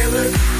Taylor.